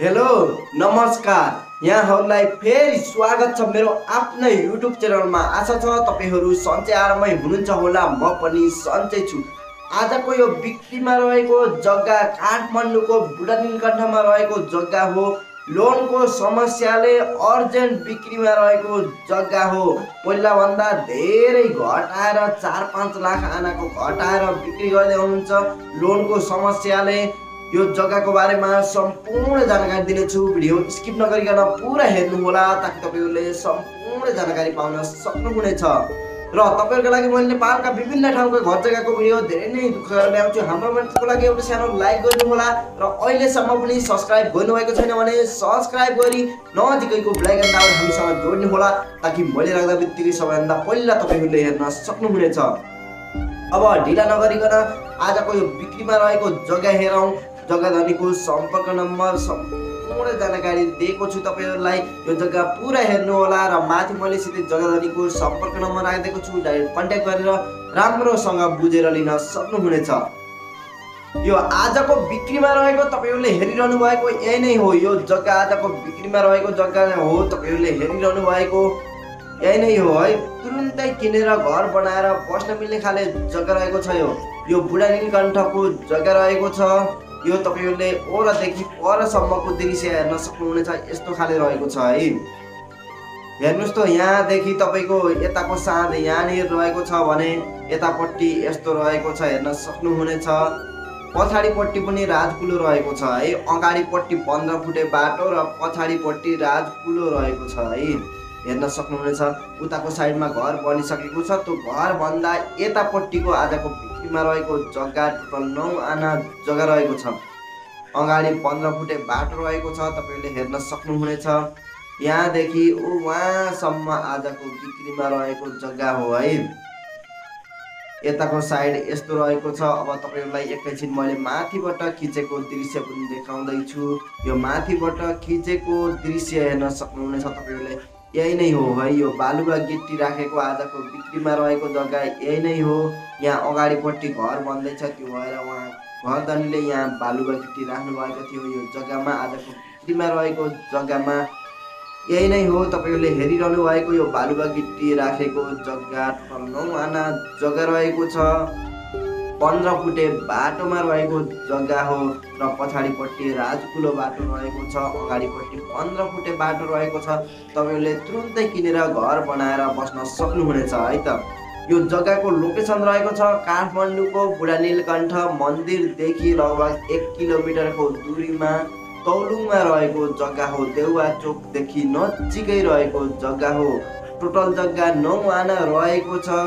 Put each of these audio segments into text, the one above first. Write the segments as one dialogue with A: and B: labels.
A: Hello नमस्कार। यहाँहरूलाई फेरि स्वागत छ मेरो आफ्नै युट्युब च्यानलमा। आशा छ तपाईँहरू सन्चै आरामै हुनुहुन्छ होला। म पनि सन्चै छु। आजको यो बिक्रीमा रहेको जग्गा काठमाडौँको बुढानीलकण्ठमा रहेको जग्गा हो। लोनको समस्याले अर्जेन्ट बिक्रीमा रहेको जग्गा हो। पहिलाभन्दा धेरै घटाएर चार पाँच लाख आनाको घटाएर बिक्री गर्दै हुनुहुन्छ। लोनको समस्याले यो जग्गाको बारेमा सम्पूर्ण जानकारी दिनेछु। भिडियो स्किप नगरिकन पुरा हेर्नुहोला ताकि तपाईँहरूले सम्पूर्ण जानकारी पाउन सक्नुहुनेछ। र तपाईँहरूको लागि मैले नेपालका विभिन्न ठाउँको घर जग्गाको भिडियो धेरै नै दुःख गरेर ल्याउँछु। हाम्रो मान्छेको लागि एउटा सानो लाइक गरिदिनुहोला। र अहिलेसम्म पनि सब्सक्राइब गर्नुभएको छैन भने सब्सक्राइब गरी नजिकैको ब्ल्याक एन्ड डाउन हामीसँग जोड्नुहोला ताकि मैले राख्दा बित्तिकै सबैभन्दा पहिला तपाईँहरूले हेर्न सक्नुहुनेछ। अब ढिला नगरिकन आजको यो बिक्रीमा रहेको जग्गा हेरौँ। जग्गा धनीको सम्पर्क नम्बर सम्पूर्ण जानकारी दिएको छु तपाईँहरूलाई। यो जग्गा पुरा हेर्नु होला र माथि मैले सिधै जग्गा धनीको सम्पर्क नम्बर राखिदिएको छु डाइरेक्ट कन्ट्याक्ट गरेर राम्रोसँग बुझेर लिन सक्नुहुनेछ। यो आजको बिक्रीमा रहेको तपाईँहरूले हेरिरहनु भएको यही नै हो। यो जग्गा आजको बिक्रीमा रहेको जग्गा हो तपाईँहरूले हेरिरहनु भएको यही नै हो। है तुरुन्तै किनेर घर बनाएर बस्न मिल्ने खाले जग्गा रहेको छ यो। यो बुढा नीलकण्ठको जग्गा रहेको छ। यो तपाईँहरूले ओरदेखि परसम्मको दृश्य हेर्न सक्नुहुनेछ यस्तो खाले रहेको छ है। हेर्नुहोस् त यहाँदेखि तपाईँको यताको साँध यहाँनिर रहेको छ भने यतापट्टि यस्तो रहेको छ हेर्न सक्नुहुनेछ। पछाडिपट्टि पनि राजकुलो रहेको छ है। अगाडिपट्टि पन्ध्र फुटे बाटो र पछाडिपट्टि राजकुलो रहेको छ है। हेर्न सक्नुहुनेछ। उताको साइडमा घर बनिसकेको छ त्यो घरभन्दा यतापट्टिको आजको बिक्रीमा रहेको जग्गा टोटल नौ आना जग्गा रहेको छ। अगाडि पन्ध्र फुटे बाटो रहेको छ तपाईँहरूले हेर्न सक्नुहुनेछ। यहाँदेखि ऊ वहाँसम्म आजको बिक्रीमा रहेको जग्गा हो है। यताको साइड यस्तो रहेको छ। अब तपाईँहरूलाई एकैछिन मैले माथिबाट खिचेको दृश्य पनि देखाउँदैछु। यो माथिबाट खिचेको दृश्य हेर्न सक्नुहुनेछ तपाईँहरूले। यही नै हो है। यो बालुवा गिट्टी राखेको आजको बिक्रीमा रहेको जग्गा यही नै हो। यहाँ अगाडिपट्टि घर बन्दैछ त्यो भएर उहाँ घरधनीले यहाँ बालुवा गिट्टी राख्नु भएको थियो। यो जग्गामा आजको बिक्रीमा रहेको जग्गामा यही नै हो। तपाईँहरूले हेरिरहनु भएको यो बालुवा गिट्टी राखेको जग्गा नौ आना जग्गा रहेको छ। पन्ध्र फुटे बाटोमा रहेको जग्गा हो र पछाडिपट्टि राजकुलो बाटो रहेको छ अगाडिपट्टि पन्ध्र फुटे बाटो रहेको छ। तपाईँहरूले तुरुन्तै किनेर घर बनाएर बस्न सक्नुहुनेछ है त? यो जग्गाको लोकेसन रहेको छ काठमाडौँको बुढा नीलकण्ठ मन्दिरदेखि लगभग एक किलोमिटरको दुरीमा तौलुङमा रहेको जग्गा हो। देउवा चोकदेखि नजिकै रहेको जग्गा हो। टोटल जग्गा नौ आना रहेको छ।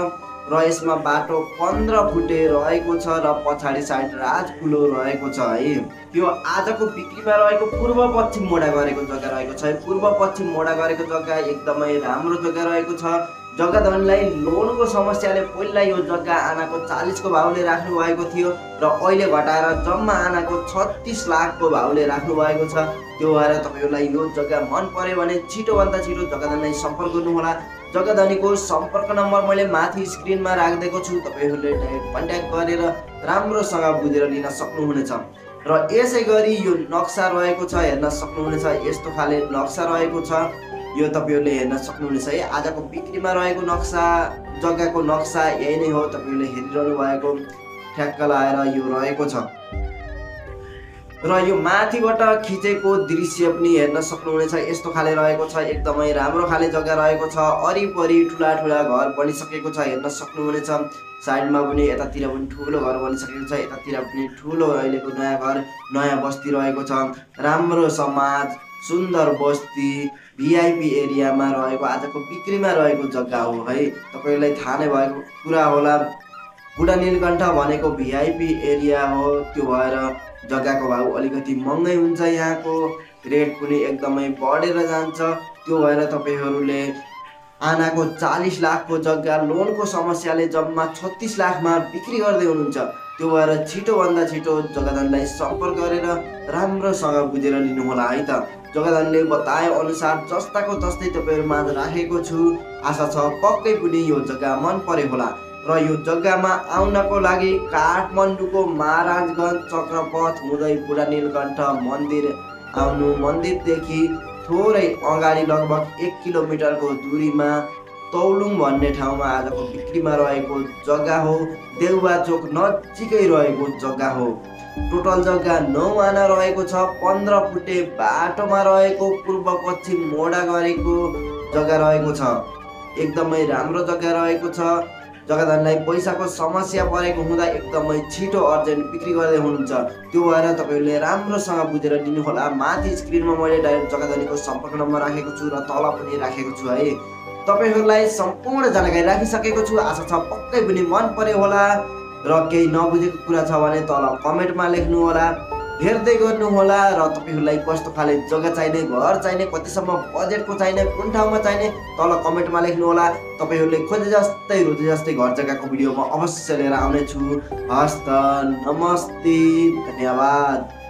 A: र यसमा बाटो पन्ध्र फुटे रहेको छ र पछाडि साइड राजकुलो रहेको छ है। यो आजको बिक्रीमा रहेको पूर्व पश्चिम मोडा गरेको जग्गा रहेको छ पूर्व पश्चिम मोडा गरेको जग्गा एकदमै राम्रो जग्गा रहेको छ। जग्गा धनीलाई लोनको समस्याले पहिला यो जग्गा आनाको चालिसको भाउले राख्नु भएको थियो र अहिले घटाएर जम्मा आनाको छत्तिस लाखको भाउले राख्नु भएको छ। त्यो भएर तपाईँहरूलाई यो जग्गा मन पर्यो भने छिटोभन्दा छिटो जग्गा धनीलाई सम्पर्क गर्नुहोला। जग्गा धनीको सम्पर्क नम्बर मैले माथि स्क्रिनमा राखिदिएको छु। तपाईँहरूले डाइरेक्ट कन्ट्याक्ट गरेर राम्रोसँग बुझेर लिन सक्नुहुनेछ। र यसै गरी यो नक्सा रहेको छ हेर्न सक्नुहुनेछ। यस्तो खाले नक्सा रहेको छ यो तपाईँहरूले हेर्न सक्नुहुनेछ। है आजको बिक्रीमा रहेको नक्सा जग्गाको नक्सा यही नै हो। तपाईँहरूले हेरिरहनु भएको ठ्याक्क लाएर यो रहेको छ। र यो माथिबाट खिचेको दृश्य पनि हेर्न सक्नुहुनेछ। यस्तो खाले रहेको छ एकदमै राम्रो खाले जग्गा रहेको छ। वरिपरि ठुला ठुला घर बनिसकेको छ हेर्न सक्नुहुनेछ। साइडमा पनि यतातिर पनि ठुलो घर बनिसकेको छ यतातिर पनि ठुलो अहिलेको नयाँ घर नयाँ बस्ती रहेको छ। राम्रो समाज सुन्दर बस्ती भिआइपी एरियामा रहेको आजको बिक्रीमा रहेको जग्गा हो है। तपाईँहरूलाई थाहा नै भएको कुरा होला। बुढा नीलकण्ठ भनेको भिआइपी एरिया हो त्यो भएर जग्गाको भाउ अलिकति महँगै हुन्छ यहाँको रेट पनि एकदमै बढेर जान्छ। त्यो भएर तपाईँहरूले आनाको चालिस लाखको जग्गा लोनको समस्याले जम्मा छत्तिस लाखमा बिक्री गर्दै हुनुहुन्छ। त्यो भएर छिटोभन्दा छिटो जग्गाधनलाई सम्पर्क गरेर राम्रोसँग बुझेर लिनुहोला है त। जग्गाधनले बताए अनुसार जस्ताको तस्तै तपाईँहरू माझ राखेको छु। आशा छ पक्कै पनि यो जग्गा मन परे होला र यो जग्गामा आउनको लागि काठमाडौँको महाराजगञ्ज चक्रपथ हुँदै बुढा नीलकण्ठ मन्दिर आउनु मन्दिरदेखि थोरै अगाडि लगभग एक किलोमिटरको दूरीमा तौलुङ भन्ने ठाउँमा आजको बिक्रीमा रहेको जग्गा हो। देउबा चोक नजिकै रहेको जग्गा हो। टोटल जग्गा नौ आना रहेको छ। पन्ध्र फुटे बाटोमा रहेको पूर्व पश्चिम मोडा गरेको जग्गा रहेको छ। एकदमै राम्रो जग्गा रहेको छ। जग्गादारलाई पैसाको समस्या परेको हुँदा एकदमै छिटो अर्जेन्ट बिक्री गर्दै हुनुहुन्छ। त्यो भएर तपाईँहरूले राम्रोसँग बुझेर लिनुहोला माथि स्क्रिनमा मैले डाइरेक्ट जग्गादारीको सम्पर्क नम्बर राखेको छु र तल पनि राखेको छु है। तपाईँहरूलाई सम्पूर्ण जानकारी राखिसकेको छु। आशा छ पक्कै पनि मन पर्यो होला। र केही नबुझेको कुरा छ भने तल कमेन्टमा लेख्नु होला हेर्दै गर्नुहोला र तपाईँहरूलाई कस्तो खाले जग्गा चाहिने घर चाहिने कतिसम्म बजेटको चाहिने कुन ठाउँमा चाहिने तल कमेन्टमा लेख्नु होला तपाईँहरूले खोजे जस्तै रोजे जस्तै घर जग्गाको भिडियो म अवश्य लिएर आउनेछु। हस्त नमस्ते धन्यवाद।